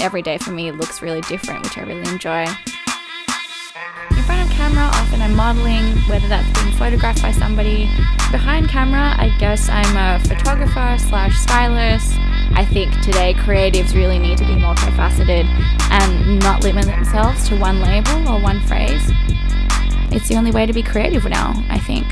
every day for me looks really different, which I really enjoy. In front of camera, often I'm modeling, whether that's being photographed by somebody. Behind camera, I guess I'm a photographer slash stylist. I think today creatives really need to be multifaceted and not limit themselves to one label or one phrase. It's the only way to be creative now, I think.